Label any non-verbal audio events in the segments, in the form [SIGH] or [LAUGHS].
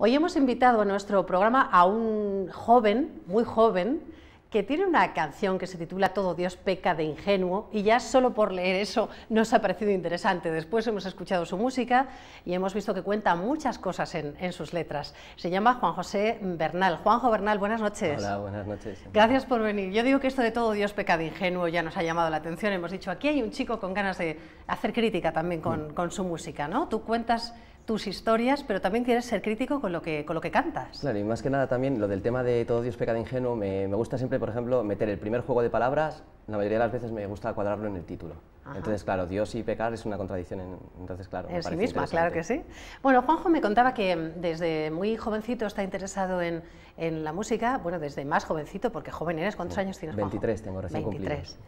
Hoy hemos invitado a nuestro programa a un joven, muy joven, que tiene una canción que se titula Todo Dios peca de ingenuo y ya solo por leer eso nos ha parecido interesante. Después hemos escuchado su música y hemos visto que cuenta muchas cosas en, sus letras. Se llama Juan José Bernal. Juanjo Bernal, buenas noches. Hola, buenas noches. Gracias por venir. Yo digo que esto de Todo Dios peca de ingenuo ya nos ha llamado la atención. Hemos dicho, aquí hay un chico con ganas de hacer crítica también con, mm. con su música, ¿no? Tú cuentas tus historias, pero también quieres ser crítico con lo que, con lo que cantas. Claro, y más que nada también lo del tema de todo Dios pecado ingenuo, me, me gusta siempre, por ejemplo, meter el primer juego de palabras, la mayoría de las veces me gusta cuadrarlo en el título. Entonces, claro, Dios y pecar es una contradicción, entonces, claro. En sí misma, claro que sí. Bueno, Juanjo me contaba que mm, desde muy jovencito está interesado en, en la música, bueno, desde más jovencito, porque joven eres, ¿cuántos años tienes, 23 tengo recién 23.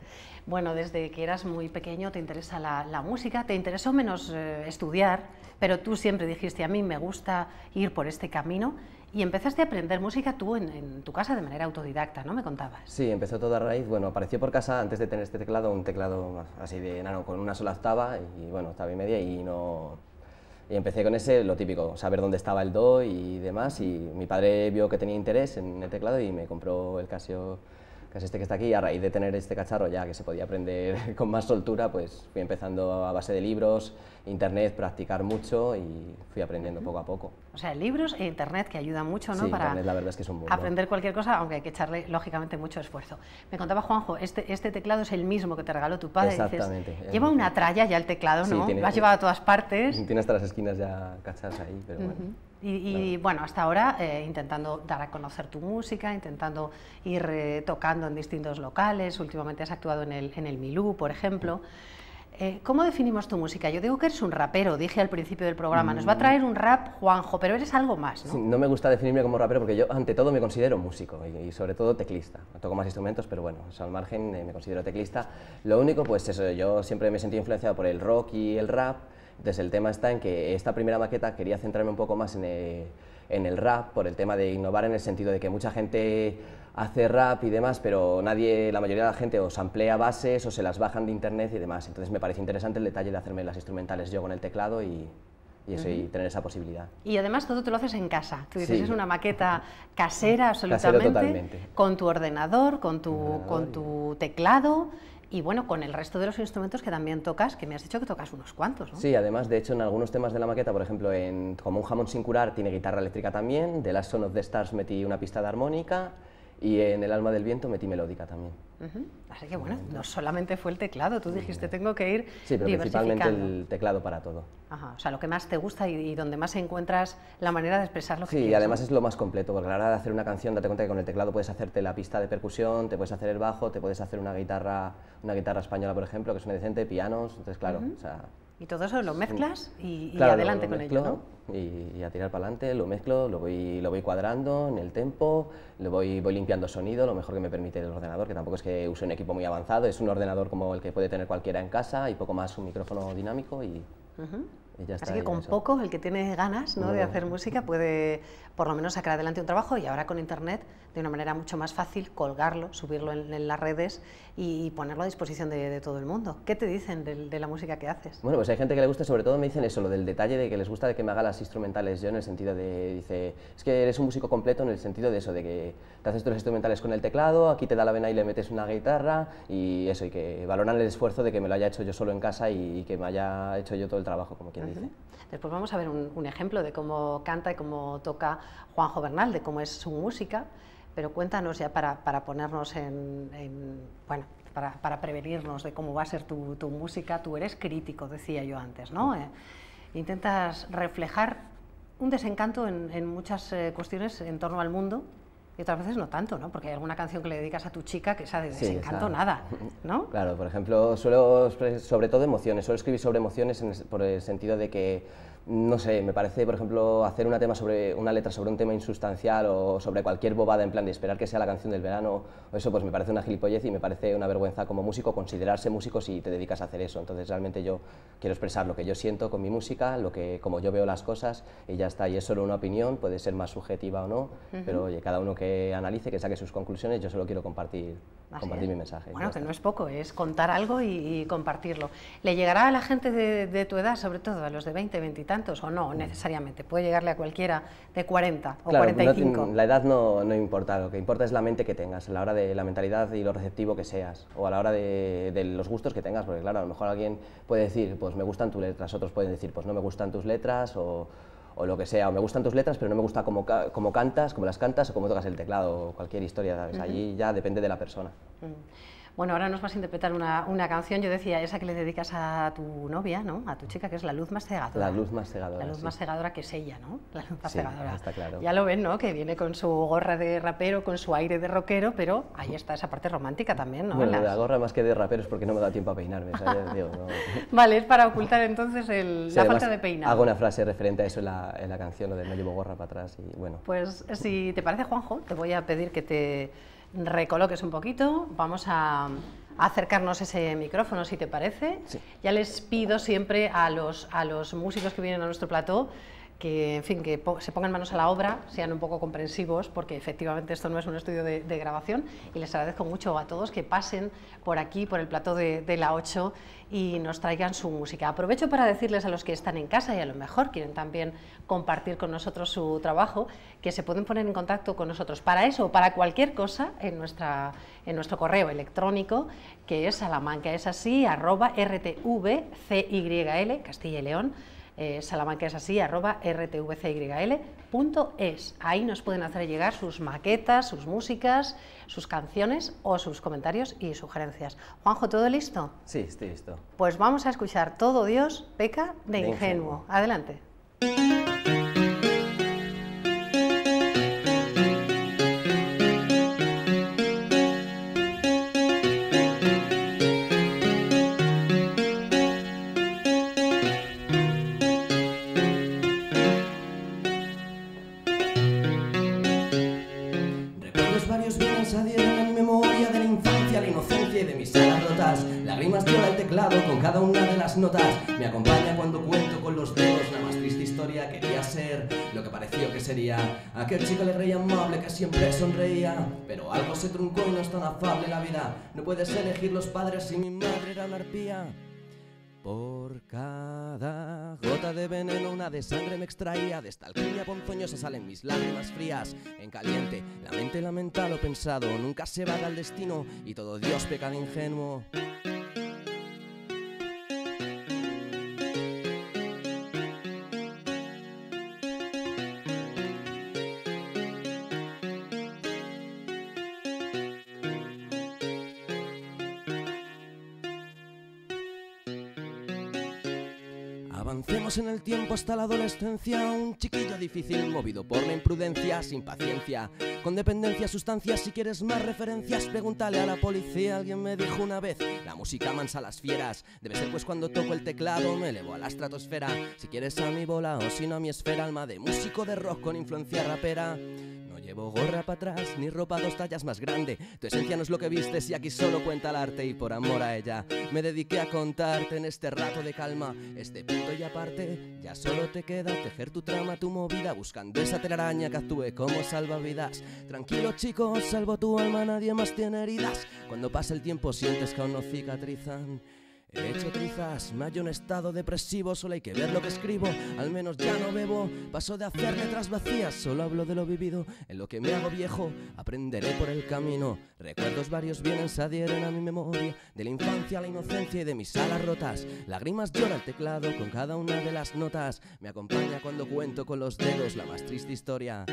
Bueno, desde que eras muy pequeño te interesa la, la música, te interesó menos eh, estudiar, pero tú siempre dijiste, a mí me gusta ir por este camino. Y empezaste a aprender música tú en, tu casa de manera autodidacta, ¿no? Me contabas. Sí, empezó toda a raíz, bueno, apareció por casa antes de tener este teclado, un teclado así de enano con una sola octava y bueno, octava y media y no... Y empecé con ese, lo típico, saber dónde estaba el do y demás y mi padre vio que tenía interés en el teclado y me compró el Casio que es este que está aquí, a raíz de tener este cacharro ya que se podía aprender [LAUGHS] con más soltura, pues fui empezando a base de libros, internet, practicar mucho y fui aprendiendo poco a poco. O sea, libros e internet que ayudan mucho, ¿no? Sí, Para internet, la verdad es que es un aprender cualquier cosa, aunque hay que echarle, lógicamente, mucho esfuerzo. Me contaba Juanjo, este, este teclado es el mismo que te regaló tu padre. Exactamente. lleva una tralla ya el teclado, ¿no? Lo has llevado a todas partes. [LAUGHS] Tiene hasta las esquinas ya cachadas ahí, pero bueno. Y, bueno, hasta ahora eh, intentando dar a conocer tu música, intentando ir eh, tocando en distintos locales, últimamente has actuado en el, en el Milú, por ejemplo. Eh, ¿Cómo definimos tu música? Yo digo que eres un rapero, dije al principio del programa, nos va a mm. traer un rap Juanjo, pero eres algo más, ¿no? no me gusta definirme como rapero porque yo ante todo me considero músico y, sobre todo teclista. Toco más instrumentos, pero bueno, al margen me considero teclista. Lo único, pues eso, yo siempre me sentí influenciado por el rock y el rap, entonces el tema está en que esta primera maqueta quería centrarme un poco más en el, rap, por el tema de innovar en el sentido de que mucha gente hace rap y demás, pero nadie, la mayoría de la gente o samplea bases o se las bajan de internet y demás. Entonces me parece interesante el detalle de hacerme las instrumentales yo con el teclado y, eso, y tener esa posibilidad. Y además todo te lo haces en casa. Tú dices, es una maqueta [LAUGHS] casera absolutamente, totalmente. con tu ordenador, con tu, con tu teclado y bueno, con el resto de los instrumentos que también tocas, que me has dicho que tocas unos cuantos, ¿no? Sí, además, de hecho, en algunos temas de la maqueta, por ejemplo, en Como un jamón sin curar, tiene guitarra eléctrica también, de Last Son of the Stars metí una pista de armónica, y en El alma del viento metí melódica también. Así que bueno, no solamente fue el teclado, tú dijiste tengo que ir Sí, pero principalmente el teclado para todo. Ajá, o sea, lo que más te gusta y, donde más encuentras la manera de expresar lo que Sí, y además es lo más completo, porque a la hora de hacer una canción, date cuenta que con el teclado puedes hacerte la pista de percusión, te puedes hacer el bajo, te puedes hacer una guitarra, una guitarra española, por ejemplo, que es una decente, pianos, entonces claro, o sea, y todo eso lo mezclas y, adelante con ello, ¿no? Y, a tirar para adelante, lo mezclo, lo voy, lo voy cuadrando en el tempo, lo voy, voy limpiando sonido, lo mejor que me permite el ordenador, que tampoco es que use un equipo muy avanzado, es un ordenador como el que puede tener cualquiera en casa y poco más un micrófono dinámico y, Así que con poco, el que tiene ganas ¿no? de hacer música puede por lo menos sacar adelante un trabajo y ahora con Internet de una manera mucho más fácil colgarlo, subirlo en, las redes y, ponerlo a disposición de, todo el mundo. ¿Qué te dicen de, la música que haces? Bueno, pues hay gente que le gusta, sobre todo me dicen eso, lo del detalle de que les gusta de que me haga las instrumentales yo en el sentido de, dice, es que eres un músico completo en el sentido de eso, de que te haces tus instrumentales con el teclado, aquí te da la vena y le metes una guitarra y eso, y que valoran el esfuerzo de que me lo haya hecho yo solo en casa y, que me haya hecho yo todo el trabajo, como quien Después vamos a ver un, ejemplo de cómo canta y cómo toca Juanjo Bernal, de cómo es su música, pero cuéntanos ya para, ponernos en, bueno, para, prevenirnos de cómo va a ser tu, música. Tú eres crítico, decía yo antes, ¿no? Eh, intentas reflejar un desencanto en, muchas eh, cuestiones en torno al mundo y otras veces no tanto, ¿no? Porque hay alguna canción que le dedicas a tu chica que esa de desencanto nada, ¿no? Claro, por ejemplo, suelo, sobre todo emociones, suelo escribir sobre emociones por el sentido de que no sé, me parece, por ejemplo, hacer una, tema sobre, una letra sobre un tema insustancial o sobre cualquier bobada en plan de esperar que sea la canción del verano o eso, pues me parece una gilipollez y me parece una vergüenza como músico considerarse músico si te dedicas a hacer eso. Entonces realmente yo quiero expresar lo que yo siento con mi música, lo que, como yo veo las cosas y ya está. Y es solo una opinión, puede ser más subjetiva o no, pero oye, cada uno que analice, que saque sus conclusiones, yo solo quiero compartir, compartir mi mensaje. Bueno, que no es poco, es contar algo y, compartirlo. ¿Le llegará a la gente de, de tu edad, sobre todo a los de 20, 20 y tantos o no necesariamente? Puede llegarle a cualquiera de 40 o 45. la edad no, no, importa, lo que importa es la mente que tengas, a la hora de la mentalidad y lo receptivo que seas, o a la hora de, de los gustos que tengas, porque claro, a lo mejor alguien puede decir, pues me gustan tus letras, otros pueden decir, pues no me gustan tus letras, o, o lo que sea, o me gustan tus letras, pero no me gusta cómo, cómo cantas, cómo las cantas, o cómo tocas el teclado, o cualquier historia, ¿sabes? Allí ya depende de la persona. Bueno, ahora nos vas a interpretar una, una, canción, yo decía, esa que le dedicas a tu novia, ¿no? A tu chica, que es La Luz Más Cegadora. La Luz Más Cegadora, La Luz Más Cegadora, que es ella, ¿no? La Luz Más sí, Cegadora. está claro. Ya lo ven, ¿no? Que viene con su gorra de rapero, con su aire de rockero, pero ahí está esa parte romántica también, ¿no? Bueno, Las... la gorra más que de rapero es porque no me da tiempo a peinarme, ¿sabes? [LAUGHS] Digo, no. Vale, es para ocultar entonces el, Sí, la falta de peinado. Hago una frase referente a eso en la, en la canción, lo de no llevo gorra para atrás, y bueno. Pues si te parece, Juanjo, te voy a pedir que te recoloques un poquito. Vamos a, acercarnos ese micrófono, si te parece. Sí. Ya les pido siempre a los, a los músicos que vienen a nuestro plató que, en fin, que se pongan manos a la obra, sean un poco comprensivos, porque efectivamente esto no es un estudio de, grabación, y les agradezco mucho a todos que pasen por aquí, por el plató de, de la 8, y nos traigan su música. Aprovecho para decirles a los que están en casa y a lo mejor quieren también compartir con nosotros su trabajo, que se pueden poner en contacto con nosotros para eso o para cualquier cosa en, nuestra, en nuestro correo electrónico, que es salamanca es así, arroba rtvcyl, Castilla y León, eh, Salamanca es así, arroba rtvcyl.es. Ahí nos pueden hacer llegar sus maquetas, sus músicas, sus canciones o sus comentarios y sugerencias. Juanjo, ¿todo listo? Sí, estoy listo. Pues vamos a escuchar Todo Dios peca de, De ingenuo. ingenuo. Adelante. Con cada una de las notas. Me acompaña cuando cuento con los dedos la más triste historia. Quería ser lo que pareció que sería. Aquel chico alegre y amable que siempre sonreía. Pero algo se truncó y no es tan afable la vida. No puedes elegir los padres si mi madre era una arpía. Por cada gota de veneno, una de sangre me extraía. De esta alquimia ponzoñosa salen mis lágrimas frías. En caliente, la mente lamenta lo pensado. Nunca se va al destino y todo Dios peca de ingenuo. Avancemos en el tiempo hasta la adolescencia, un chiquillo difícil movido por la imprudencia, sin paciencia, con dependencia, sustancias, si quieres más referencias, pregúntale a la policía, alguien me dijo una vez, la música mansa a las fieras, debe ser pues cuando toco el teclado me elevo a la estratosfera, si quieres a mi bola o si no a mi esfera, alma de músico de rock con influencia rapera. Llevo gorra para atrás, ni ropa dos tallas más grande. Tu esencia no es lo que vistes y aquí solo cuenta el arte y por amor a ella me dediqué a contarte en este rato de calma. Este punto y aparte, ya solo te queda tejer tu trama, tu movida, buscando esa telaraña que actúe como salvavidas. Tranquilo chico, salvo tu alma, nadie más tiene heridas. Cuando pasa el tiempo sientes que aún no cicatrizan. He hecho trizas, me hallo en estado depresivo, solo hay que ver lo que escribo, al menos ya no bebo, paso de hacer letras vacías, solo hablo de lo vivido, en lo que me hago viejo, aprenderé por el camino, recuerdos varios vienen, se adhieren a mi memoria, de la infancia a la inocencia y de mis alas rotas, lágrimas llora el teclado con cada una de las notas, me acompaña cuando cuento con los dedos la más triste historia.